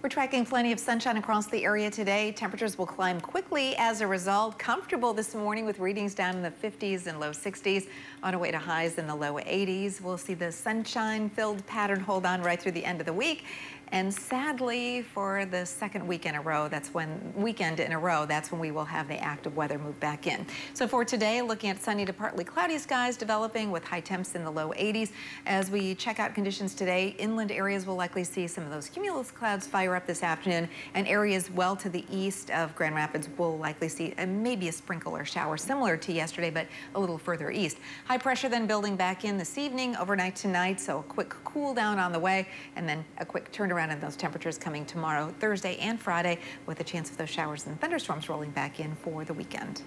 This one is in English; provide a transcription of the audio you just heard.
We're tracking plenty of sunshine across the area today. Temperatures will climb quickly as a result. Comfortable this morning with readings down in the 50s and low 60s on our way to highs in the low 80s. We'll see the sunshine filled pattern hold on right through the end of the week. And sadly, for the second week in a row, that's when weekend in a row, that's when we will have the active weather move back in. So for today, looking at sunny to partly cloudy skies developing with high temps in the low 80s. As we check out conditions today, inland areas will likely see some of those cumulus clouds fire up this afternoon, and areas well to the east of Grand Rapids will likely see a, maybe a sprinkle or shower similar to yesterday, but a little further east. High pressure then building back in this evening, overnight tonight, so a quick cool down on the way, and then a quick turnaround around in those temperatures coming tomorrow, Thursday and Friday, with a chance of those showers and thunderstorms rolling back in for the weekend.